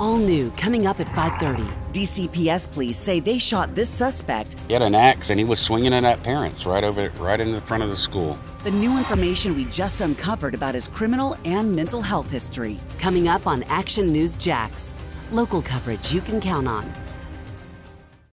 All new, coming up at 5:30. DCPS police say they shot this suspect. He had an axe and he was swinging it at parents right over, right in the front of the school. The new information we just uncovered about his criminal and mental health history. Coming up on Action News Jax. Local coverage you can count on.